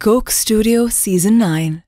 Coke Studio Season 9.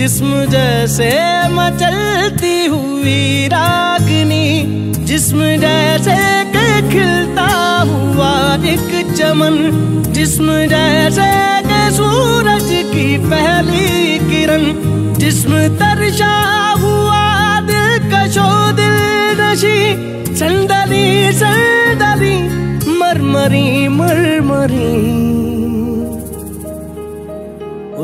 जिस्म जैसे मचलती हुई रागनी। जिस्म जैसे के खिलता हुआ एक चमन। जिस्म जैसे के सूरज की पहली किरण। जिस्म तरशा हुआ दिल कशो दिल नशी। संदली संदली मरमरी मरमरी।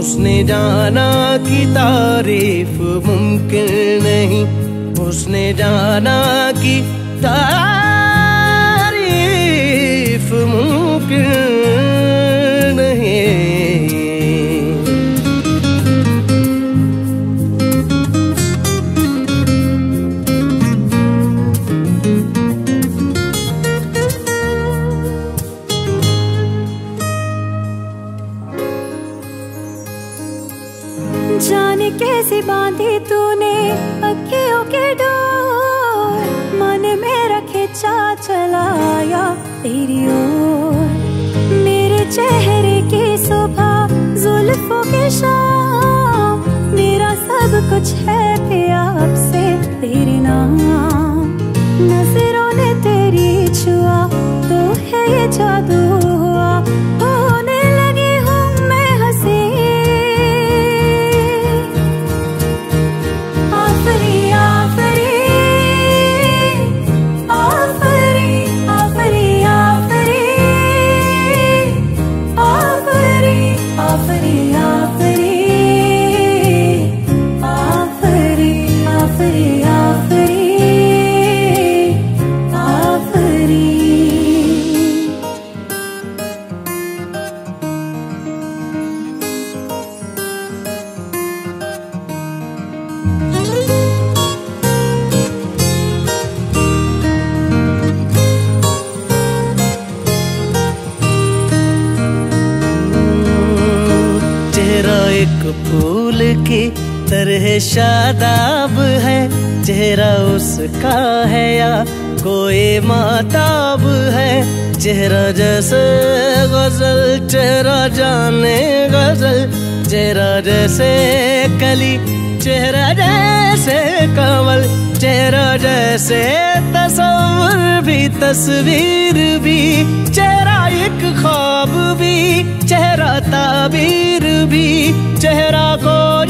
उसने जाना कि तारीफ़ मुमकिन नहीं। उसने जाना कि तारीफ़ बांधी तूने अखियों के डोर। मन में रखे चा चलाया तेरी ओर। मेरे चेहरे की सुबह जुल्फों की शाम। मेरा सब कुछ है प्यार से तेरे नाम। नज़रों ने तेरी छुआ तो है ये जादू एक फूल की तरह शादाब है। चेहरा उसका है या कोई माताब है। चेहरा जैसे गज़ल, चेहरा जाने गज़ल। चेहरा जैसे कली, चेहरा जैसे कमल चेहरा जैसे तस्वीर भी तस्वीर भी। चेहरा एक ख्वाब भी चेहरा ताबीर भी चेहरा कोई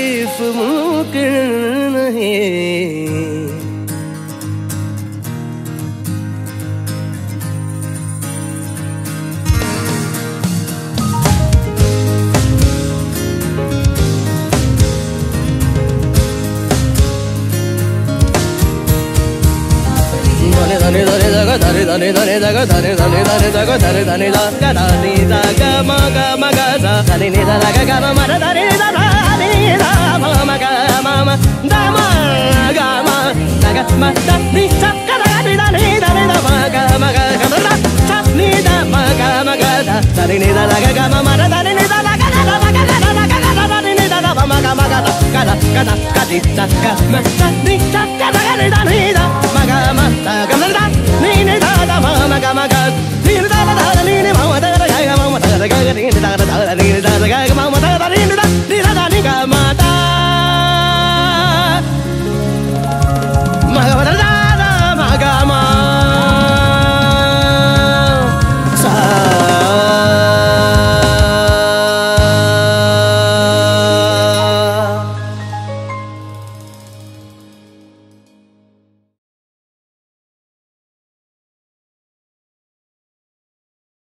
ध जग धरे धरे धरे जग धरे धरे धरे धरे ध Maga maga